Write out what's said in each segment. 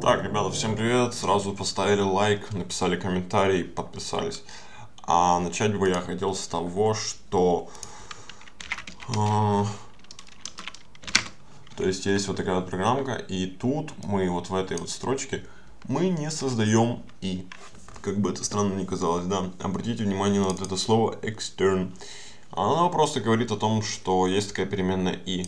Так, ребята, всем привет. Сразу поставили лайк, написали комментарий, подписались. А начать бы я хотел с того, что... э, то есть есть вот такая вот программка, и тут мы вот в этой вот строчке мы не создаем и. Как бы это странно ни казалось, да. Обратите внимание на вот это слово extern. Оно просто говорит о том, что есть такая переменная и.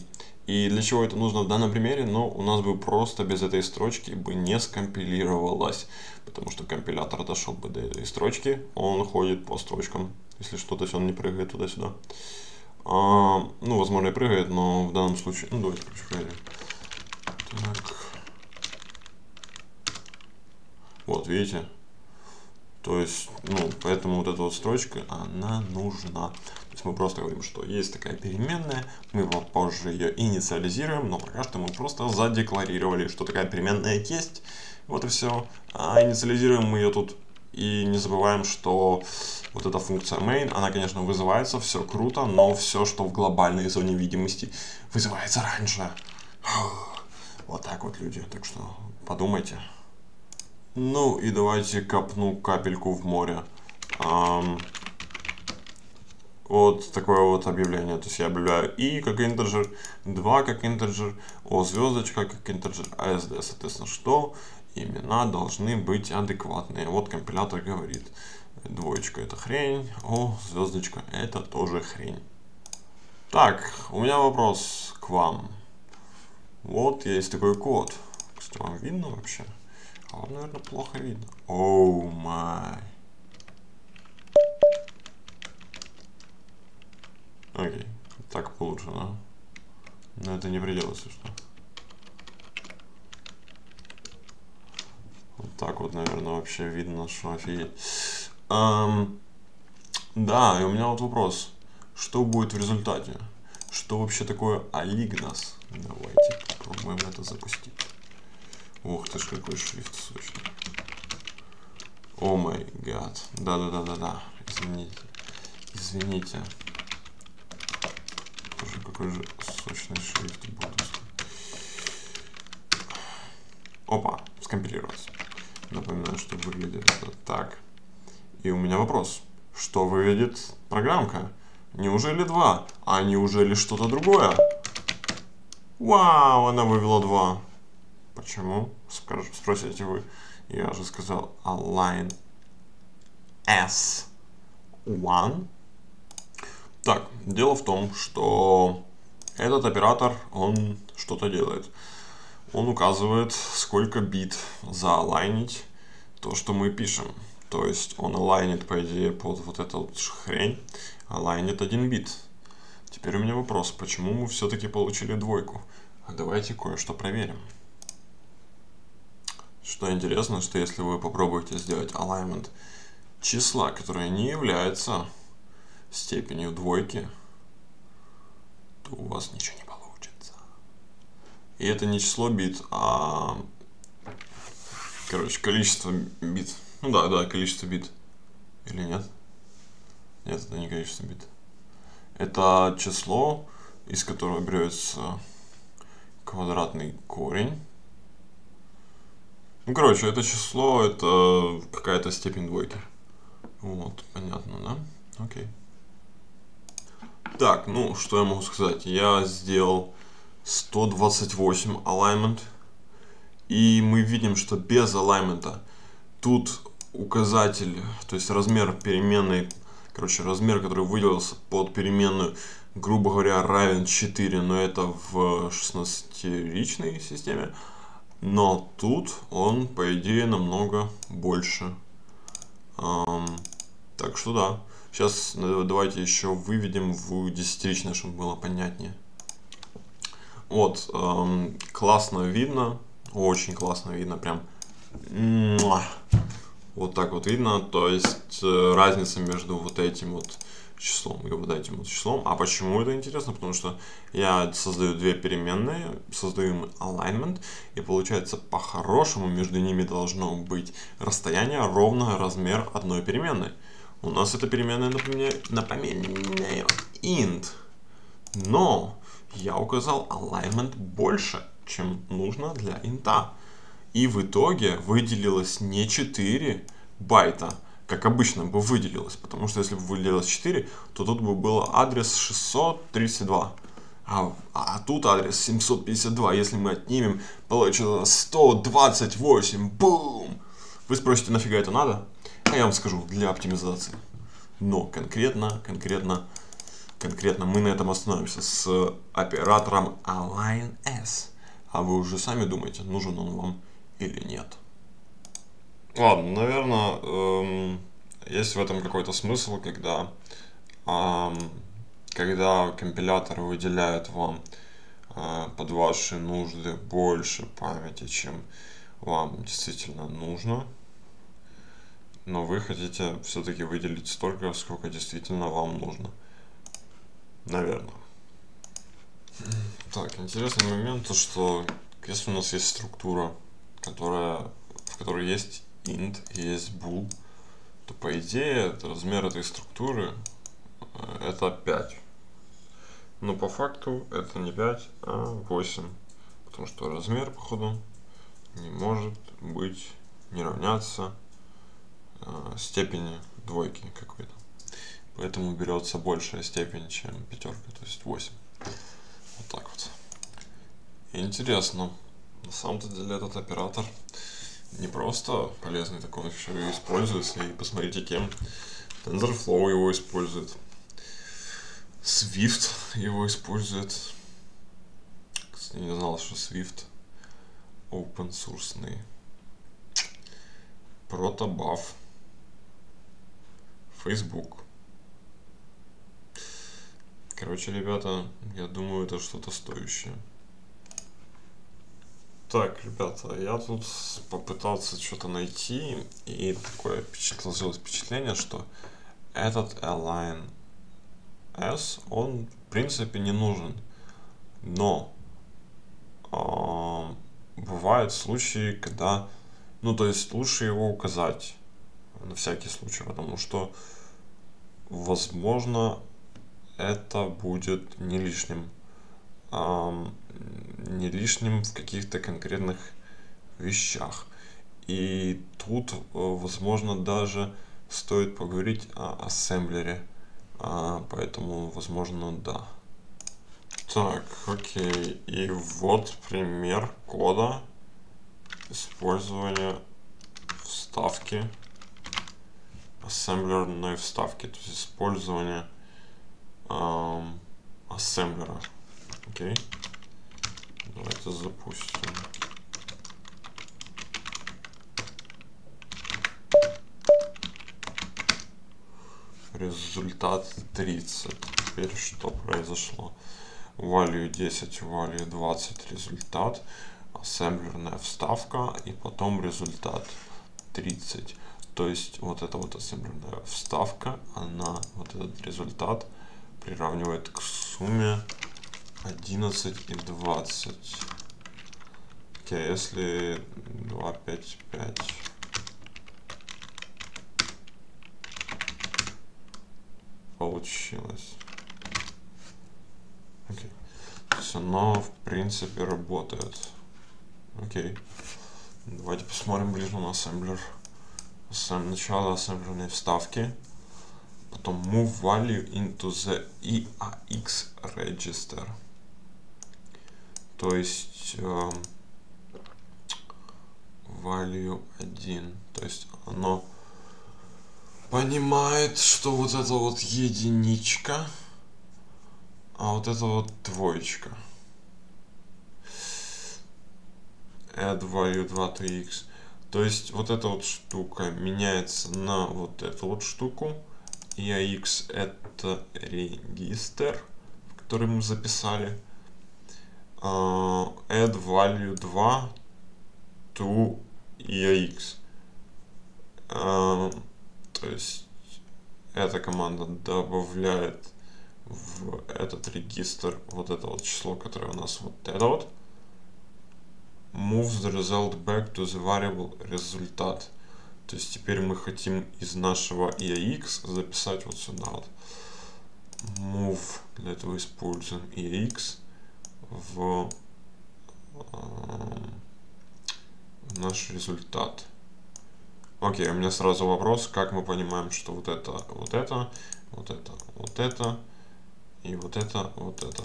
И для чего это нужно в данном примере? Ну, у нас бы просто без этой строчки бы не скомпилировалось. Потому что компилятор дошел бы до этой строчки, он ходит по строчкам. Если что, то есть он не прыгает туда-сюда. А, ну, возможно, и прыгает, но в данном случае... Ну, давайте проверим. Так. Вот, видите? То есть, ну, поэтому вот эта вот строчка, она нужна. Есть мы просто говорим, что есть такая переменная, мы позже ее инициализируем, но пока что мы просто задекларировали, что такая переменная есть. Вот и все. А инициализируем мы ее тут и не забываем, что вот эта функция main, она, конечно, вызывается, все круто, но все, что в глобальной зоне видимости, вызывается раньше. Вот так вот, люди. Так что подумайте. Ну и давайте копну капельку в море. Ам, вот такое вот объявление. То есть я объявляю и как интеджер, 2 как интеджер, о звездочка как интеджер, ASD, соответственно, что имена должны быть адекватные. Вот компилятор говорит, двоечка это хрень, о звездочка это тоже хрень. Так, у меня вопрос к вам. Вот есть такой код. Кстати, вам видно вообще? А вам, наверное, плохо видно. Оу май. Окей, так получше, да? Но это не предел, если что. Вот так вот, наверное, вообще видно, что офигеть. Эм, да, и у меня вот вопрос. Что будет в результате? Что вообще такое Алигнас? Давайте попробуем это запустить. Ух ты ж, какой шрифт сочный. О май гад. Да-да-да-да-да. Извините. Извините. Боже, какой же сочный шрифт будет. Опа, скомпилировалось. Напоминаю, что выглядит это так. И у меня вопрос. Что выведет программка? Неужели два? А неужели что-то другое? Вау, она вывела два. Почему? Скажу, спросите вы. Я же сказал align S1. Так, дело в том, что этот оператор, он что-то делает. Он указывает, сколько бит заалайнить то, что мы пишем. То есть он алайнит, по идее, под вот эту вот хрень, алайнит один бит. Теперь у меня вопрос, почему мы все-таки получили двойку? А давайте кое-что проверим. Что интересно, что если вы попробуете сделать alignment числа, которое не является степенью двойки, то у вас ничего не получится. И это не число бит, а короче, количество бит. Ну да, да, количество бит. Или нет? Нет, это не количество бит. Это число, из которого берется квадратный корень ну, короче, это число, это какая-то степень двойки. Вот, понятно, да? Окей. Так, ну, что я могу сказать? Я сделал 128 alignment. И мы видим, что без алаймента тут указатель, то есть размер переменной, короче, размер, который выделился под переменную, грубо говоря, равен 4, но это в 16-ричной системе. Но тут он, по идее, намного больше. Эм, так что да. Сейчас э, давайте еще выведем в десятиричное, чтобы было понятнее. Вот, эм, классно видно. Очень классно видно, прям. Вот так вот видно. То есть э, разница между вот этим вот числом и вот этим вот числом. А почему это интересно? Потому что я создаю две переменные, создаю им alignment, и получается по-хорошему между ними должно быть расстояние ровно размер одной переменной. У нас эта переменная, напоминаю, напоминаю int. Но я указал alignment больше, чем нужно для инта. И в итоге выделилось не 4 байта, как обычно бы выделилось. Потому что если бы выделилось 4, то тут бы был адрес 632. А, а тут адрес 752. Если мы отнимем, получится 128. Бум! Вы спросите, нафига это надо? А я вам скажу, для оптимизации. Но конкретно, конкретно, конкретно мы на этом остановимся с оператором Align S. А вы уже сами думаете, нужен он вам или нет. Ладно, наверное, эм, есть в этом какой-то смысл, когда, эм, когда компилятор выделяет вам э, под ваши нужды больше памяти, чем вам действительно нужно. Но вы хотите все-таки выделить столько, сколько действительно вам нужно. Наверное. Так, интересный момент, то что если у нас есть структура, которая, в которой есть int и есть bool, то по идее размер этой структуры э, это 5. Но по факту это не 5, а 8. Потому что размер, походу, не может быть, не равняться степени двойки какой-то. Поэтому берется большая степень, чем пятерка, то есть 8. Вот так вот. Интересно. На самом-то деле этот оператор не просто полезный, так он еще и используется. И посмотрите, кем TensorFlow его использует. Swift его использует. Кстати, не знал, что Swift open source. Protobuf. Facebook. Короче, ребята, я думаю, это что-то стоящее. Так, ребята, я тут попытался что-то найти, и такое сложилось впечатление, что этот Align S, он в принципе не нужен. Но э, бывают случаи, когда, ну то есть лучше его указать на всякий случай, потому что возможно это будет не лишним не лишним в каких-то конкретных вещах. И тут, э, возможно, даже стоит поговорить о ассемблере. А, поэтому, возможно, да. Так, окей. И вот пример кода использования вставки ассемблерной вставки, то есть использование эм, ассемблера. Окей. Давайте запустим. Результат 30. Теперь что произошло? Value 10, value 20 результат. Ассемблерная вставка и потом результат 30. То есть вот эта вот ассемблерная вставка, она вот этот результат приравнивает к сумме 11 и 20. Окей, если 2, 5, 5. Получилось. Окей. То есть оно в принципе работает. Окей. Давайте посмотрим ближе на ассемблер. Начало ассемблерной вставки потом move value into the EAX register. То есть э, value 1. То есть оно понимает, что вот это вот единичка, а вот это вот двоечка. add value 2 to x. То есть вот эта вот штука меняется на вот эту вот штуку. EAX это регистр, который мы записали uh, add value 2 to EAX. Uh, то есть эта команда добавляет в этот регистр вот это вот число, которое у нас вот это вот. Moves the result back to the variable результат. То есть теперь мы хотим из нашего EAX записать вот сюда вот. Move, для этого используем EAX в, в наш результат. Окей, у меня сразу вопрос, как мы понимаем, что вот это, вот это, вот это, вот это, и вот это, вот это.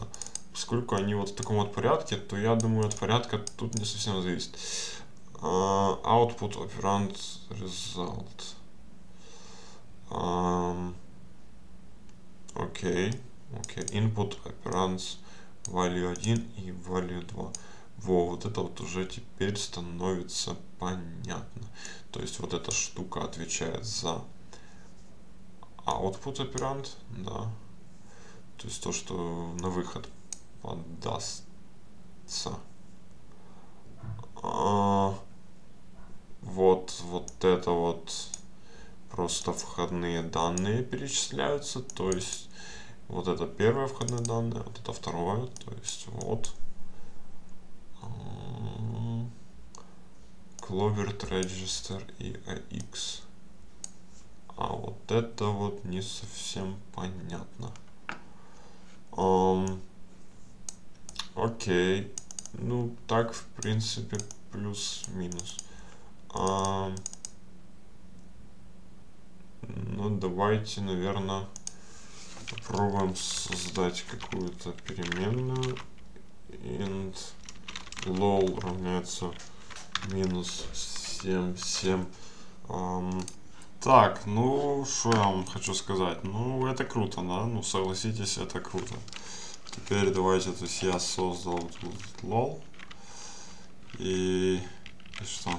Поскольку они вот в таком вот порядке, то я думаю, от порядка тут не совсем зависит. Uh, output operand result. Um, окей, окей. Input operands value 1 и value 2. Во, вот это вот уже теперь становится понятно. То есть вот эта штука отвечает за output оперант, да. То есть то, что на выход подастся. А, вот, вот это вот просто входные данные перечисляются. То есть вот это первое входное данное, вот это второе. То есть вот Clovert Register и AX. А вот это вот не совсем понятно. Um, окей. Ну, так, в принципе, плюс-минус. Um, ну, давайте, наверное, попробуем создать какую-то переменную. int lol равняется минус 7, 7. Um, так, ну, что я вам хочу сказать? Ну, это круто, да? Ну, согласитесь, это круто. Теперь давайте, то есть я создал тут лол. И, и что?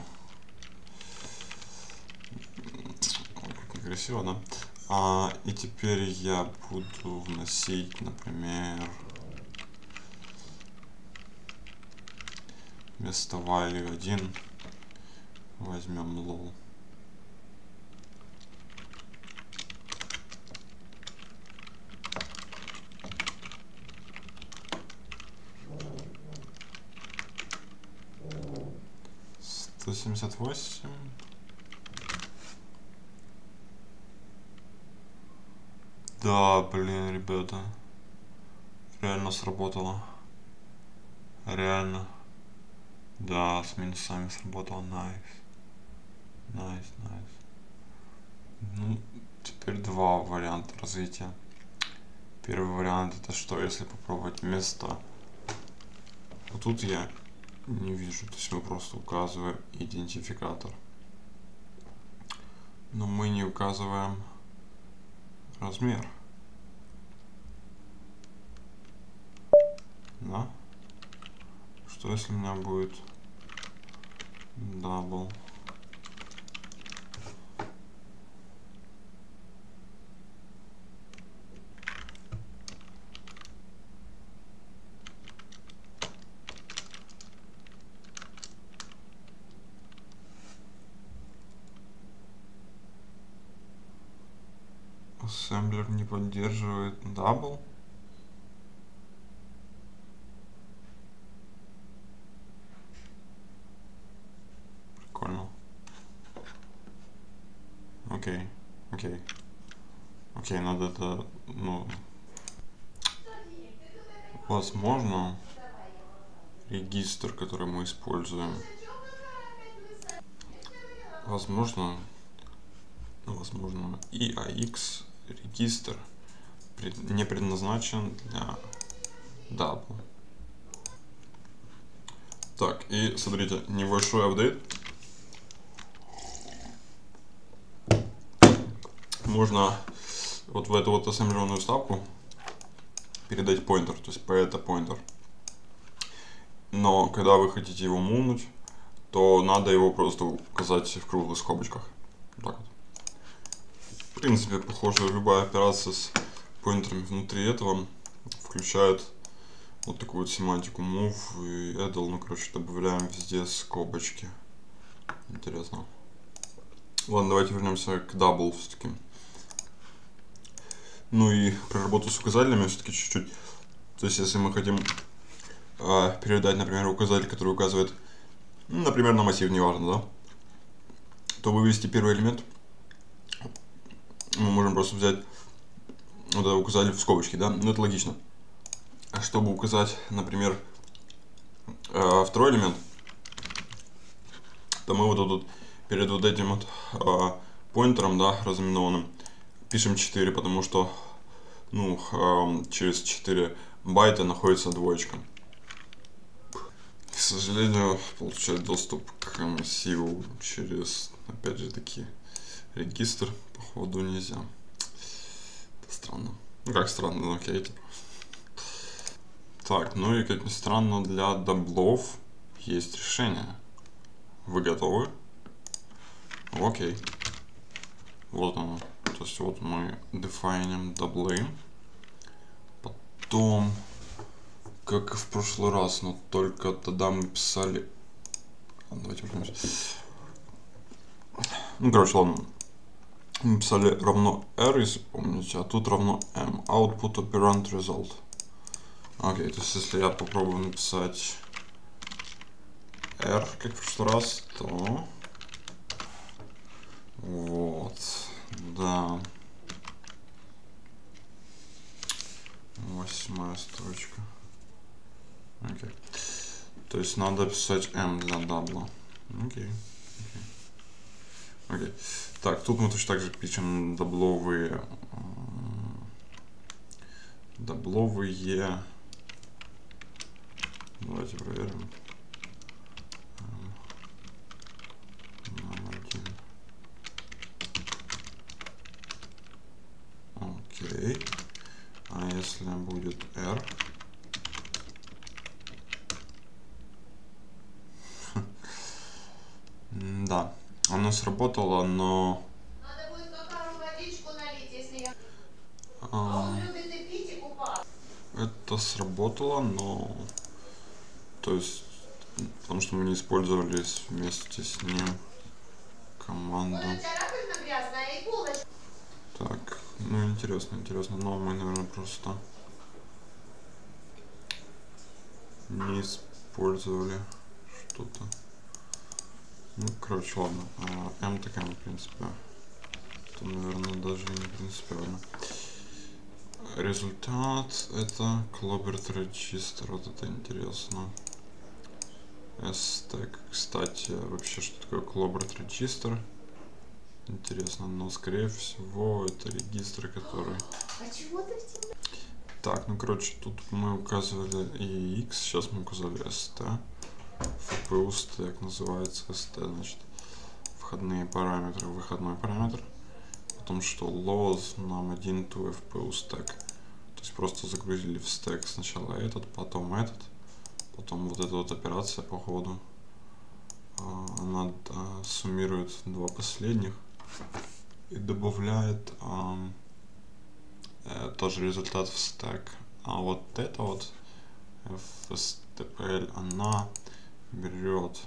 Красиво, да? А, и теперь я буду вносить, например, вместо while 1 возьмем лол. 88. Да, блин, ребята. Реально сработало. Реально. Да, с минусами сработало. Nice. Nice, nice. Ну, теперь два варианта развития. Первый вариант это что, если попробовать место. Вот тут я не вижу, то есть мы просто указываем идентификатор. Но мы не указываем размер. Да? Что если у меня будет double? Поддерживает double. Окей, окей. Окей, надо это, ну... Возможно, регистр, который мы используем, возможно, возможно, и AX регистр не предназначен для double. Так, и смотрите, небольшой апдейт. можно вот в эту вот ассемблированную вставку передать поинтер, то есть это поинтер. Но когда вы хотите его мунуть, то надо его просто указать в круглых скобочках. В принципе, похоже, любая операция с поинтерами внутри этого включает вот такую вот семантику move и addle, ну короче, добавляем везде скобочки. Интересно. Ладно, давайте вернемся к double все-таки. Ну и про работу с указателями все-таки чуть-чуть. То есть, если мы хотим э, передать, например, указатель, который указывает, ну, например, на массив, неважно, да, то вывести первый элемент мы можем просто взять вот это указатель в скобочки, да, ну это логично. Чтобы указать, например, э, второй элемент, то мы вот тут перед вот этим вот э, поинтером, да, разыменованным, пишем 4, потому что, ну, э, через 4 байта находится двоечка. К сожалению, получать доступ к массиву через, опять же таки, регистр, походу, нельзя. Это странно. Ну, как странно, но окей. Так, ну и как ни странно, для double ов есть решение. Вы готовы? Окей. Вот оно. То есть вот мы дефайним даблы. Потом, как и в прошлый раз, но только тогда мы писали... Давайте вернемся. Ну, короче, ладно. Мы писали равно r, если помните, а тут равно m. Output operand result. Окей, то есть если я попробую написать r, как в прошлый раз, то... Вот, да. Восьмая строчка. Окей. То есть надо писать m для double а. Окей. Окей. Так, тут мы точно так же пишем double овые double овые Давайте проверим. Окей. А если будет R? да, оно сработало, но... Надо будет какую водичку налить, если я... А, это сработало, но... То есть, потому что мы не использовали вместе с ним. Команду. Так, ну интересно, интересно, но мы, наверное, просто не использовали что-то. Ну, короче, ладно. А, M такая, в принципе, это, наверное, даже не принципиально. Результат это Clobert Register, вот это интересно. S-Stack, кстати, вообще, что такое Clobert Register? Интересно, но скорее всего это регистр, который... А чего ты в? Так, ну короче, тут мы указывали и X, сейчас мы указали ST. FPU stack называется ST, значит, входные параметры, выходной параметр. Потом что load нам один to FPU stack. То есть просто загрузили в стек сначала этот, потом этот, потом вот эта вот операция по ходу. а, Она а, суммирует два последних и добавляет ам, э, тоже результат в стек. А вот это вот FSTPL, она берет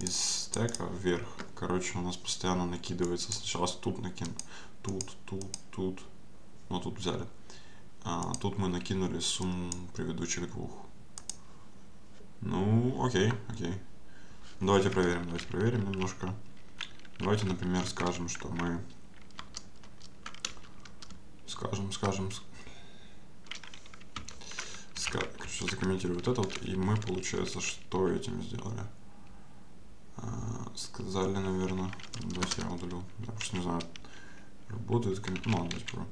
из стека вверх. Короче, у нас постоянно накидывается. Сначала тут накину, тут, тут, тут. Ну, тут взяли. А тут мы накинули сумму предыдущих двух. Ну, окей, окей. Давайте проверим, давайте проверим немножко. Давайте, например, скажем, что мы... Скажем, скажем... ска- Короче, закомментирую вот это вот, и мы, получается, что этим сделали? А, сказали, наверное... Давайте я удалю. Я просто не знаю, работает. Ну, ладно, давайте попробуем.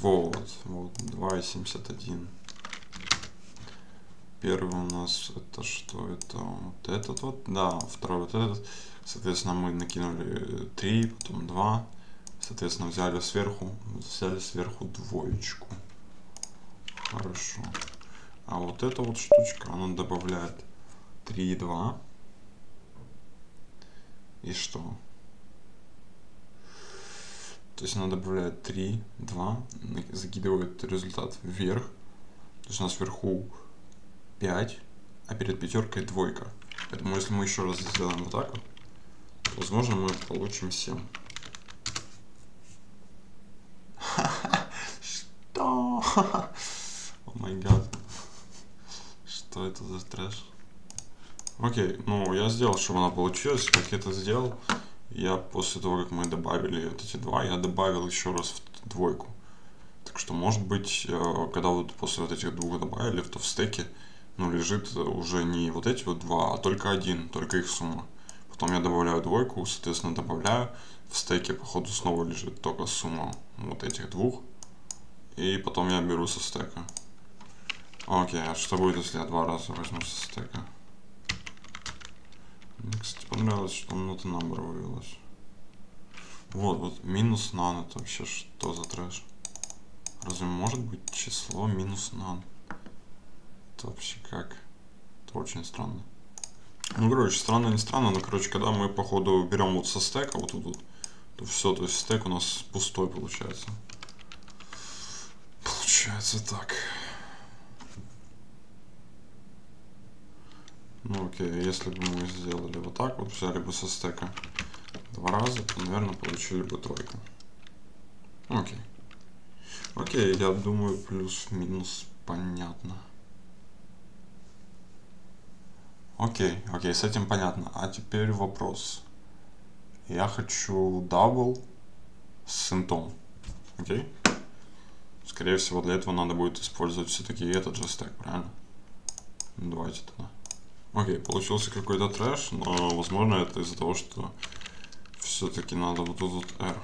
Вот, вот, 2.71. Первый у нас это что? Это вот этот вот, да, второй вот этот. Соответственно, мы накинули 3, потом 2. Соответственно, взяли сверху, взяли сверху двоечку. Хорошо. А вот эта вот штучка, она добавляет 3 и 2. И что? То есть она добавляет 3, 2, на- закидывает результат вверх. То есть у нас вверху 5, а перед пятеркой двойка. Поэтому если мы еще раз сделаем вот так вот, возможно мы получим 7. Что? О май гад. Что это за трэш? Окей, ну я сделал, чтобы она получилась. Как я это сделал? Я после того, как мы добавили вот эти два, я добавил еще раз в двойку. Так что, может быть, э, когда вот после вот этих двух добавили, то в стеке ну, лежит уже не вот эти вот два, а только один, только их сумма. Потом я добавляю двойку, соответственно, добавляю. В стеке, походу, снова лежит только сумма вот этих двух. И потом я беру со стека. Окей, а что будет, если я два раза возьму со стека? Мне, кстати, понравилось, что там нота number вывелась. Вот, вот, минус нан, это вообще что за трэш? Разве может быть число минус нан? Это вообще как? Это очень странно. Ну, короче, странно, не странно, но, короче, когда мы, походу, берем вот со стека, вот тут, вот, то все, то есть стек у нас пустой получается. Получается так. Ну окей, если бы мы сделали вот так, вот взяли бы со стека два раза, то, наверное, получили бы тройку. Окей. Окей, я думаю, плюс-минус понятно. Окей, окей, с этим понятно. А теперь вопрос. Я хочу double с int ом. Окей? Скорее всего, для этого надо будет использовать все-таки этот же стек, правильно? Ну, давайте тогда. Окей, получился какой-то трэш, но возможно это из-за того, что все-таки надо вот тут вот R.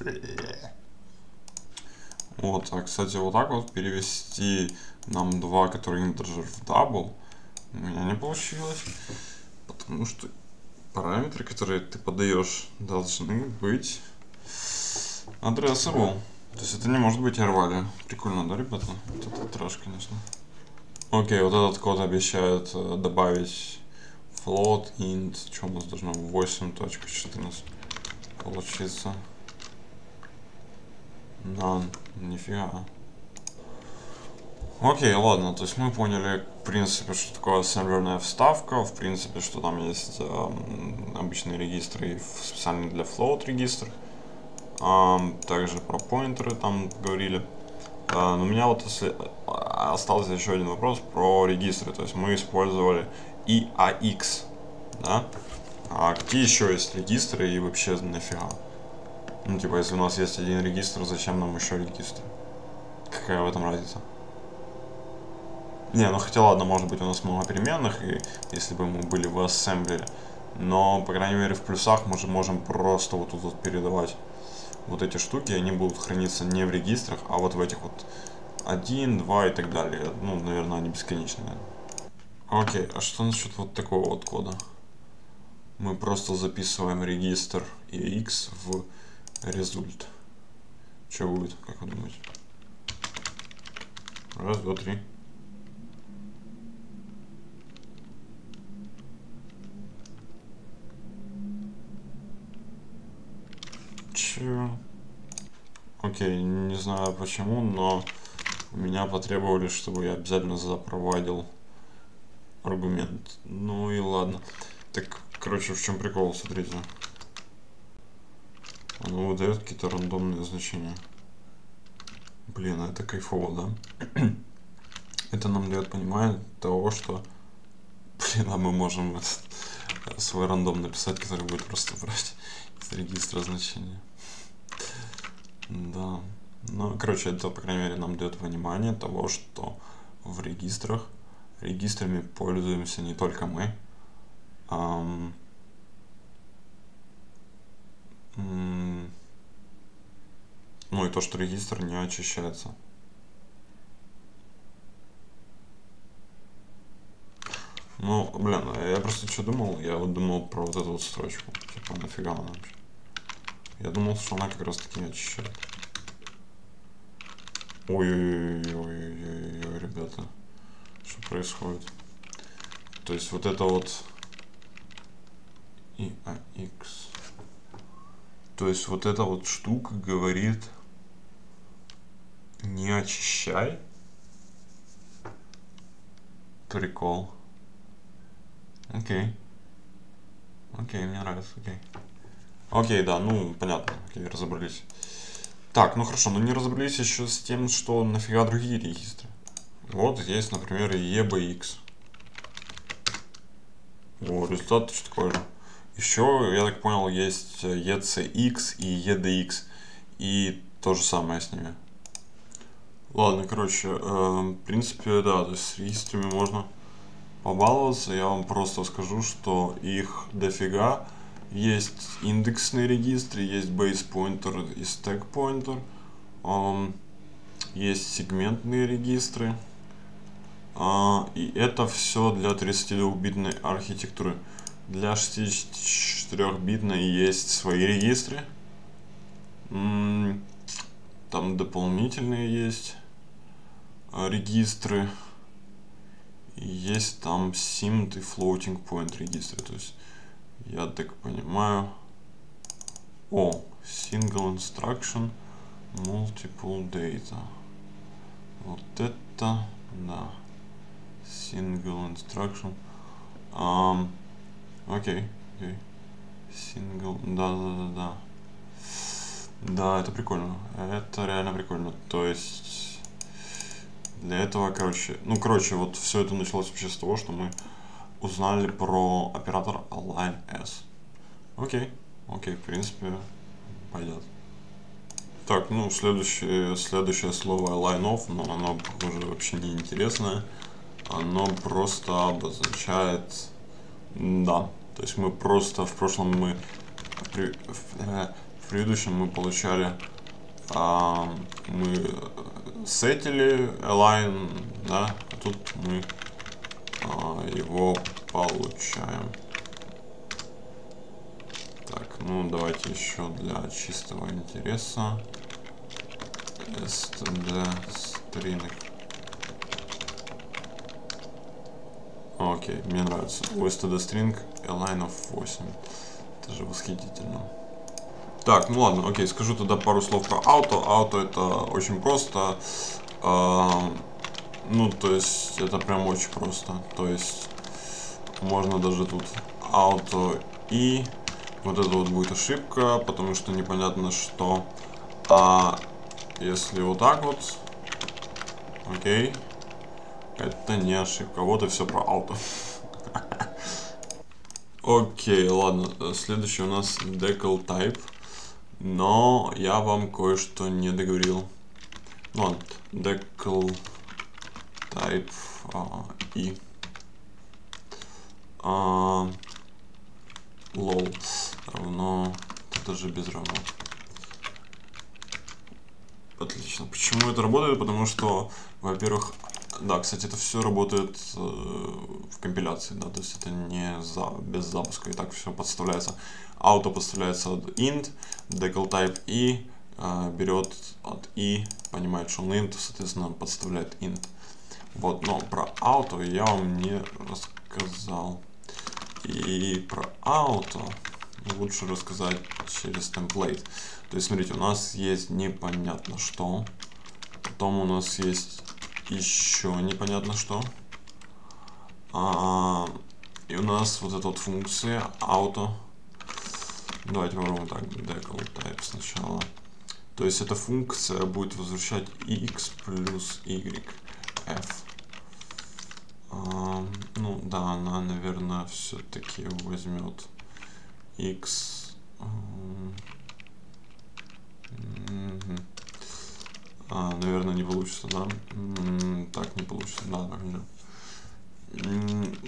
Вот, а кстати, вот так вот перевести нам два, которые integer в double, у меня не получилось, потому что параметры, которые ты подаешь, должны быть addressable. То есть это не может быть R-value. Прикольно, да, ребята? Вот это трэш, конечно. Окей, вот этот код обещает э, добавить float int, что у нас должно 8.14 получиться. None. Нифига. Окей, ладно, то есть мы поняли, в принципе, что такое ассемблерная вставка, в принципе, что там есть э, обычные регистры и специальный для float регистр. Э, также про поинтеры там говорили. Э, но у меня вот если, остался еще один вопрос про регистры, то есть мы использовали IAX, да? А какие еще есть регистры и вообще нафига? Ну, типа, если у нас есть один регистр, зачем нам еще регистр? Какая в этом разница? Не, ну хотя ладно, может быть у нас много переменных, и если бы мы были в ассемблере. Но, по крайней мере, в плюсах мы же можем просто вот тут вот передавать вот эти штуки, они будут храниться не в регистрах, а вот в этих вот 1, 2 и так далее. Ну, наверное, они бесконечные. Окей, а что насчет вот такого вот кода? Мы просто записываем регистр EX в результ. Что будет, как вы думаете? Раз, два, три. Че? Окей, не знаю почему, но меня потребовали, чтобы я обязательно запровадил аргумент. Ну и ладно. Так, короче, в чем прикол, смотрите. Оно выдает какие-то рандомные значения. Блин, а это кайфово, да? это нам дает понимание того, что, блин, а мы можем этот, свой рандом написать, который будет просто брать регистра значения. Да. Ну, короче, это, по крайней мере, нам дает понимание того, что в регистрах регистрами пользуемся не только мы, ам, ну и то, что регистр не очищается. Ну, блин, я просто что думал? Я вот думал про вот эту вот строчку. Типа, нафига она вообще? Я думал, что она как раз таки не очищает. Ой-ой-ой-ой-ой-ой, ребята. Что происходит? То есть вот это вот и AX. То есть вот эта вот штука говорит не очищай. Прикол. Окей. Окей, мне нравится, окей. Окей, да, ну, понятно, окей, разобрались. Так, ну хорошо, но не разобрались еще с тем, что нафига другие регистры. Вот есть, например, EBX. О, результат точно такой же. Еще, я так понял, есть ECX и EDX. И то же самое с ними. Ладно, короче, э, в принципе, да, то есть с регистрами можно побаловаться. Я вам просто скажу, что их дофига. Есть индексные регистры, есть base pointer и stack pointer. Um, есть сегментные регистры. Uh, и это все для 32-битной архитектуры. Для 64-битной есть свои регистры. Mm, там дополнительные есть а, регистры. Есть там SIMD и Floating Point регистры. То есть, я так понимаю... О, Single Instruction, Multiple Data. Вот это, да. Single Instruction. Um, окей, окей. Single, да-да-да-да. Да, это прикольно. Это реально прикольно. То есть для этого, короче, ну, короче, вот все это началось вообще с того, что мы узнали про оператор Align S. Окей, окей, в принципе, пойдет. Так, ну, следующее, следующее слово Align Off, но оно, похоже, вообще не интересное. Оно просто обозначает, да, то есть мы просто в прошлом мы в, предыдущем мы получали, а, мы сетили align, да, а тут мы его получаем. Так, ну давайте еще для чистого интереса std string. Окей, мне нравится. std string align of 8. Это же восхитительно. Так, ну ладно, окей, скажу тогда пару слов про ауто. Ауто это очень просто. Э, ну, то есть, это прям очень просто. То есть, можно даже тут ауто и вот это вот будет ошибка, потому что непонятно что. А если вот так вот, окей, это не ошибка. Вот и все про ауто. Окей, ладно. Следующий у нас decal type. Но я вам кое-что не договорил. Ну ладно, decal type и а, lol равно это же без равно. Отлично. Почему это работает? Потому что, во-первых, да, кстати, это все работает э, в компиляции, да, то есть это не за, без запуска, и так все подставляется. Auto подставляется от int, decal type и э, берет от i, понимает, что он int, соответственно, подставляет int. Вот, но про auto я вам не рассказал. И про auto лучше рассказать через template. То есть, смотрите, у нас есть непонятно что, потом у нас есть еще непонятно что. А, и у нас вот эта вот функция auto. Давайте попробуем так, decal type сначала. То есть эта функция будет возвращать x плюс y f. А, ну да, она, наверное, все-таки возьмет x. А, наверное, не получится, да? Так, не получится, да, так не.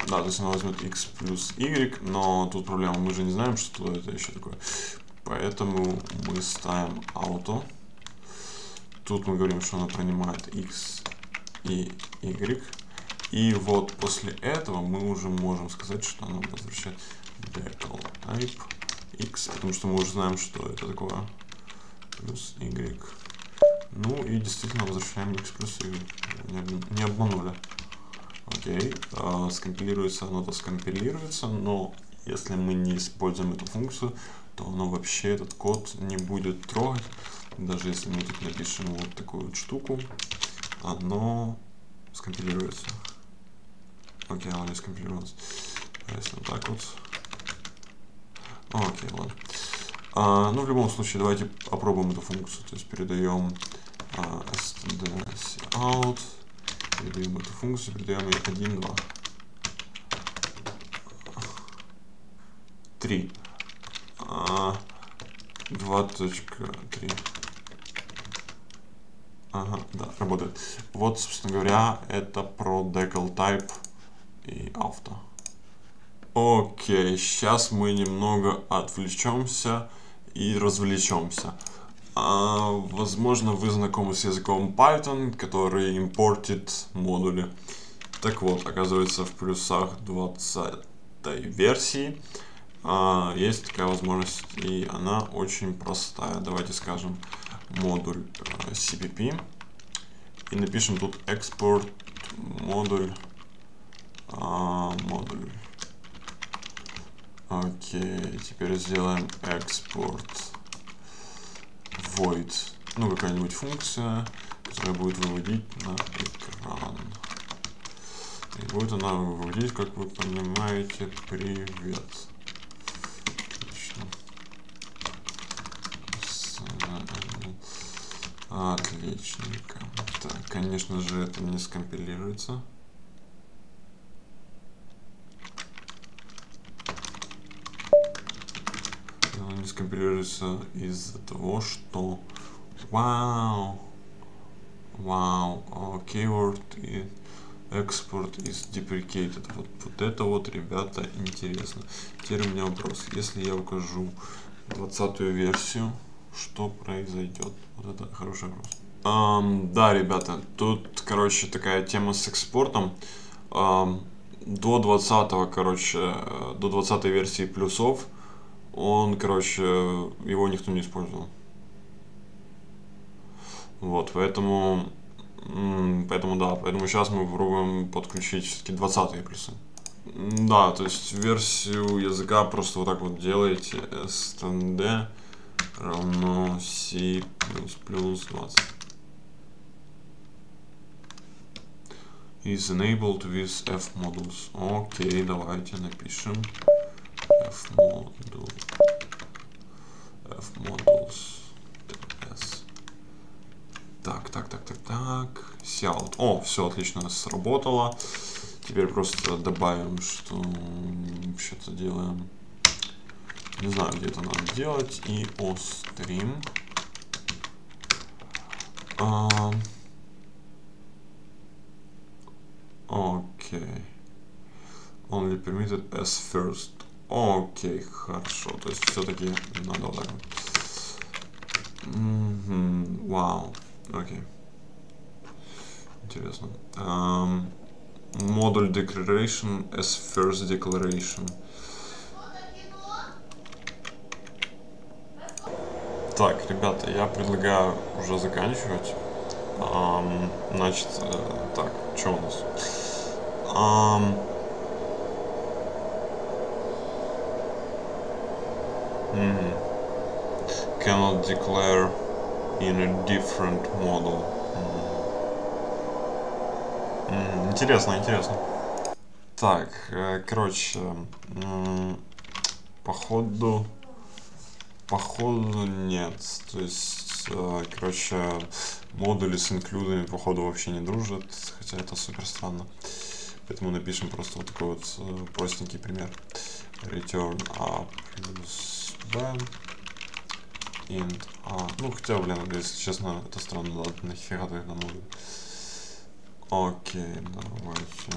Да, то есть она возьмет x плюс y, но тут проблема, мы же не знаем, что это еще такое. Поэтому мы ставим auto. Тут мы говорим, что она принимает x и y. И вот после этого мы уже можем сказать, что она возвращает decal type x, потому что мы уже знаем, что это такое плюс y. Ну и действительно возвращаем x плюс y. Не, обманули. Окей, а, скомпилируется оно, то скомпилируется, но если мы не используем эту функцию, то оно вообще этот код не будет трогать. Даже если мы тут напишем вот такую вот штуку, оно скомпилируется. Окей, оно не скомпилировалось. А если вот так вот. Окей, ладно. А, ну, в любом случае, давайте опробуем эту функцию. То есть передаем а, std передаем эту функцию, передаем ей 1, 2. 3. 2.3. Ага, да, работает. Вот, собственно говоря, это про decal type и авто. Окей, сейчас мы немного отвлечемся и развлечемся. А, возможно, вы знакомы с языком Python, который импортит модули. Так вот, оказывается, в плюсах 20 версии а, есть такая возможность, и она очень простая. Давайте скажем модуль а, CPP и напишем тут экспорт модуль а, модуль Окей, теперь сделаем экспорт void, ну какая-нибудь функция, которая будет выводить на экран. И будет она выводить, как вы понимаете, привет. Отлично. Отличненько. Так, конечно же, это не скомпилируется. скомпилируется из-за того, что вау, вау, keyword и export is deprecated. Вот, вот это вот, ребята, интересно. Теперь у меня вопрос. Если я укажу 20 версию, что произойдет? Вот это хороший вопрос. Um, да, ребята, тут, короче, такая тема с экспортом. Um, до 20, короче, э, до 20 версии плюсов он, короче, его никто не использовал. Вот, поэтому, поэтому да, поэтому сейчас мы попробуем подключить все-таки 20 плюсы. Да, то есть версию языка просто вот так вот делаете std равно c плюс плюс 20. Is enabled with f modules. Окей, давайте напишем fmodule fmodules ts. Так, так, так, так, так. Cout. О, все отлично сработало. Теперь просто добавим, что что-то делаем. Не знаю, где это надо делать. И ostream. Окей. Okay. Only permitted as first. Окей, хорошо. То есть все-таки надо вот так вот. Вау. Окей. Интересно. Um, модуль declaration as first declaration. Так, ребята, я предлагаю уже заканчивать. Um, значит, э, так, что у нас? Um, Mm -hmm. Cannot declare in a different model. Mm. Mm. Интересно, интересно. Так, э, короче, походу, походу нет. То есть, э, короче, модули с инклюдами, походу, вообще не дружат, хотя это супер странно. Поэтому напишем просто вот такой вот э, простенький пример. Return a плюс b int a. Ну, хотя, блин, если честно, это странно, ладно, нахера тогда нужно. Окей, давайте.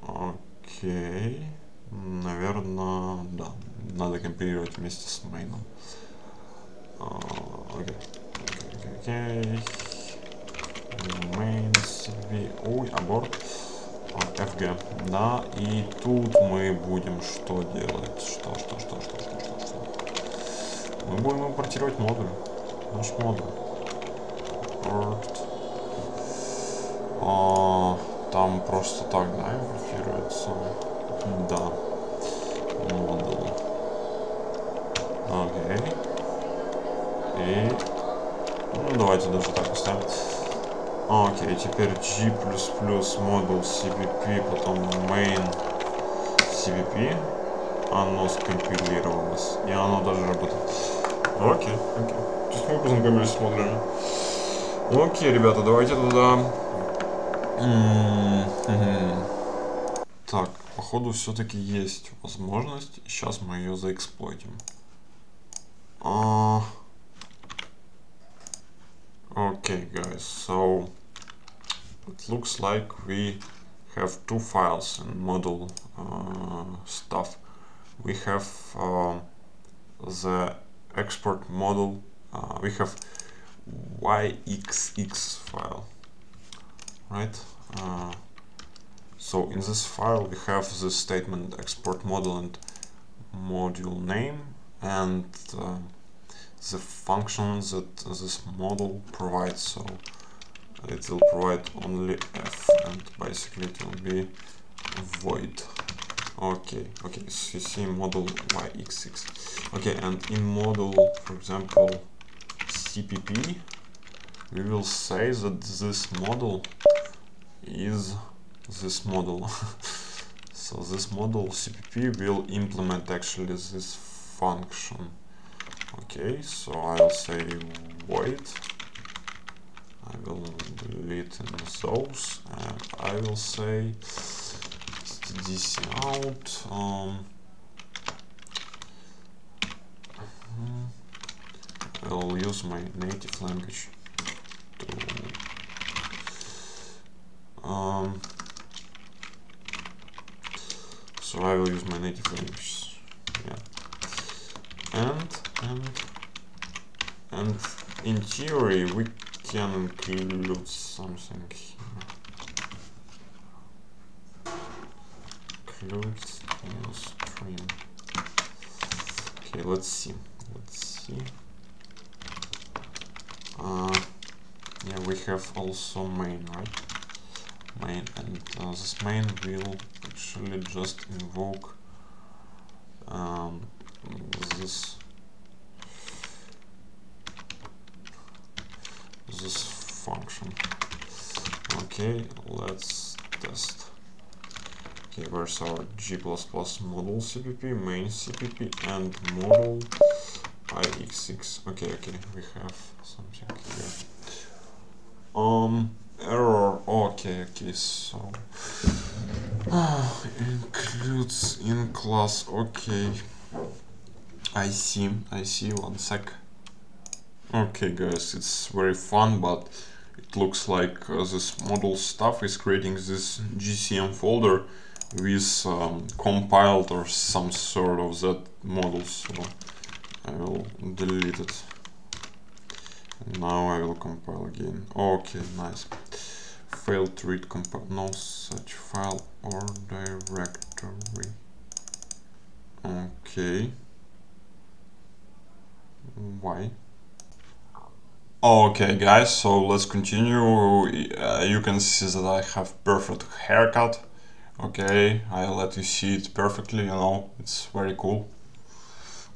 Окей. Наверное, да. Надо компилировать вместе с мейном. А, окей. Окей. Main CV. Ой, аборт. FG, да, и тут мы будем что делать? Что, что, что, что, что, что, что? Мы будем импортировать модуль, наш модуль. А, там просто так, да, импортируется? Да. Модуль. Окей. И... Ну, давайте даже так оставим. Окей, теперь G++ модуль CVP, потом main CVP. Оно скомпилировалось. И оно даже работает. Окей, окей. То есть мы познакомились с модулями. Окей, ребята, давайте туда. Так, походу все-таки есть возможность. Сейчас мы ее заэксплойтим. Looks like we have two files in model uh, stuff. We have uh, the export model, uh, we have yxx file, right? Uh, so in this file we have the statement export model and module name and uh, the functions that this model provides so it will provide only f and basically it will be void. Okay okay so you see model yxx okay and in model for example cpp we will say that this model is this model. So this model cpp will implement actually this function. Okay so I'll say void I will delete in those and I will say dc out um, I'll use my native language to um, so I will use my native language yeah. And and and in theory we can include something. Here include new stream. Okay let's see. Let's see. Uh, yeah we have also main right? Main and uh, this main will actually just invoke um, this this function. Okay let's test. Okay where's our g++ model cpp main cpp and model IX6. okay okay we have something here. Um error okay okay so includes in class okay. I see I see one sec okay guys it's very fun but it looks like uh, this model stuff is creating this GCM folder with um, compiled or some sort of that model so I will delete it. Now I will compile again. Okay nice. Failed to read compile no such file or directory. Okay. Why okay guys so let's continue. Uh, you can see that I have perfect haircut. Okay I'll let you see it perfectly you know it's very cool.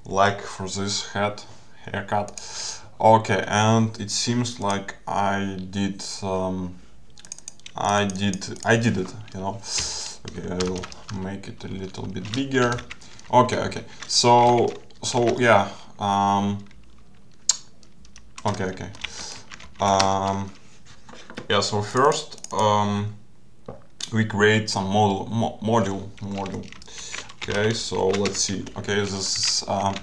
Like for this head haircut. Okay and it seems like I did um, I did I did it you know. Okay I will make it a little bit bigger. Okay okay so so yeah um, okay okay. Um, yeah so first um, we create some model mo module module. Okay so let's see. Okay this is uh,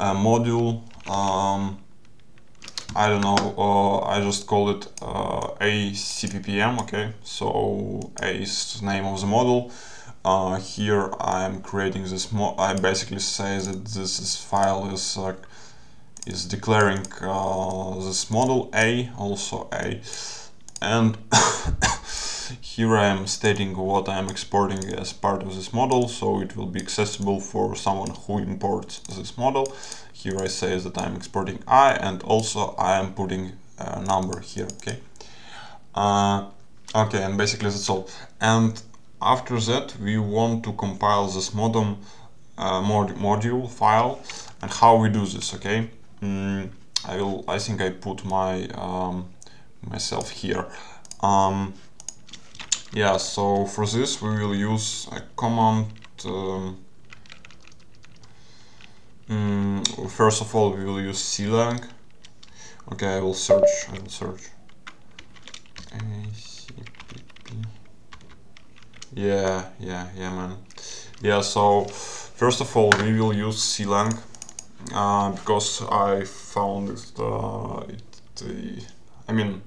a module um, I don't know uh, I just call it uh, ACPPM okay? So A is the name of the model uh, here I'm creating this Mo I basically say that this is file is is declaring uh, this model A also A and here I am stating what I am exporting as part of this model so it will be accessible for someone who imports this model. Here I say that I'm exporting I and also I am putting a number here okay? Uh, okay and basically that's all. And after that, we want to compile this modem uh, mod module file and how we do this, okay? Mm, I will, I think I put my um, myself here. Um, yeah, so for this we will use a command. Um, mm, first of all, we will use clang. Okay, I will search. I will search. Yeah, yeah, yeah, man. Yeah, so first of all, we will use clang uh, because I found it, uh, it uh, I mean,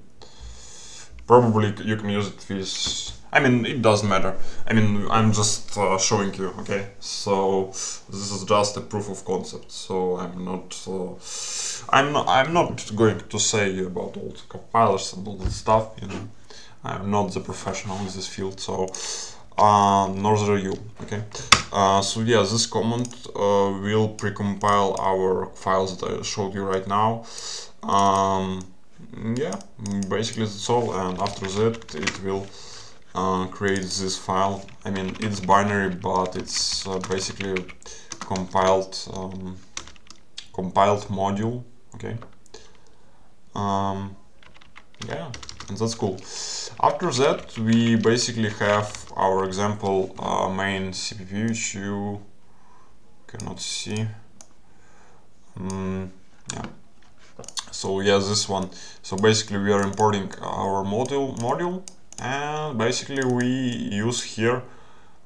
probably you can use it with I mean, it doesn't matter. I mean, I'm just uh, showing you, okay? So this is just a proof of concept. So I'm not, uh, I'm not, I'm not going to say about all compilers and all that stuff. You know, I'm not the professional in this field. So uh, nor are you, okay? Uh, so yeah, this command uh, will precompile our files that I showed you right now. Um, yeah, basically that's all. And after that, it will uh, creates this file. I mean, it's binary, but it's uh, basically compiled um, compiled module. Okay. Um, yeah, and that's cool. After that, we basically have our example uh, main CPP, which you cannot see. Um, yeah. So yeah, this one. So basically, we are importing our module module and basically we use here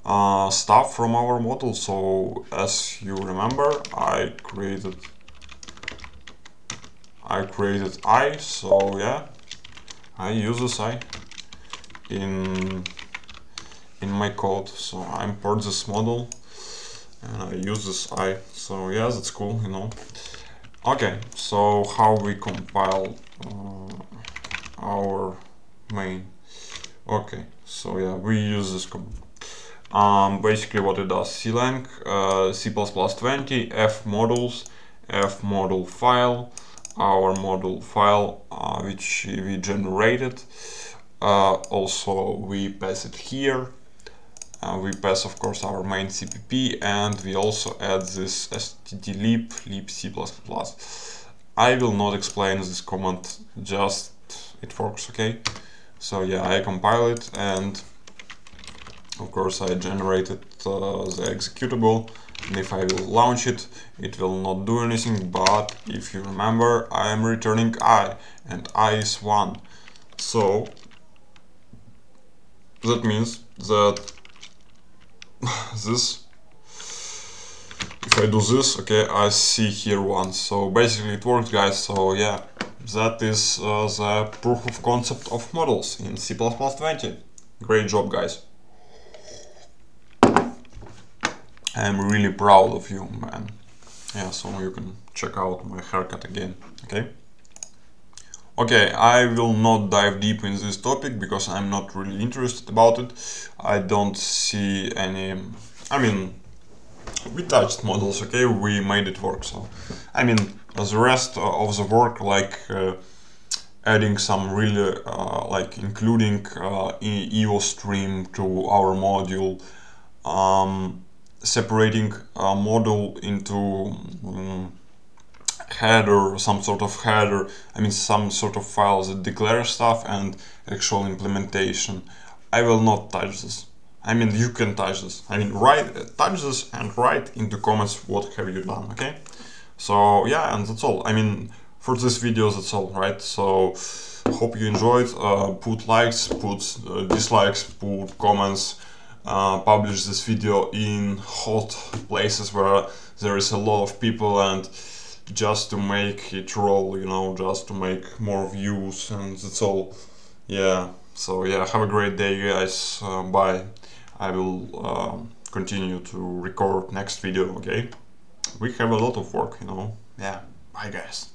uh, stuff from our model so as you remember I created I created I so yeah I use this I in in my code so I import this model and I use this I so yeah that's cool you know. Okay so how we compile uh, our main Okay, so yeah, we use this um, basically what it does, clang, uh, C++20, f models, f model file, our model file uh, which we generated. Uh, also we pass it here. Uh, we pass of course our main CPP and we also add this stdlib lib C++. I will not explain this command, just it works, okay? So yeah, I compile it and of course I generated uh, the executable and if I will launch it, it will not do anything, but if you remember, I am returning i, and i is 1. So, that means that this, if I do this, okay, I see here 1. So basically it works guys, so yeah that is uh, the proof of concept of models in C++20. Great job, guys. I'm really proud of you, man. Yeah, so you can check out my haircut again, okay? Okay, I will not dive deep in this topic because I'm not really interested about it. I don't see any... I mean, we touched models, okay? We made it work, so... I mean, the rest of the work like uh, adding some really uh, like including uh, to our module um, separating a model into um, header some sort of header I mean some sort of files that declare stuff and actual implementation I will not touch this I mean you can touch this I mean write touch this and write in the comments what have you done okay so yeah, and that's all. I mean, for this video, that's all, right? So hope you enjoyed. Uh, put likes, put uh, dislikes, put comments. Uh, publish this video in hot places where there is a lot of people and just to make it roll, you know, just to make more views and that's all. Yeah, so yeah, have a great day guys, uh, bye. I will uh, continue to record next video, okay? we have a lot of work, you know. Yeah, bye guys.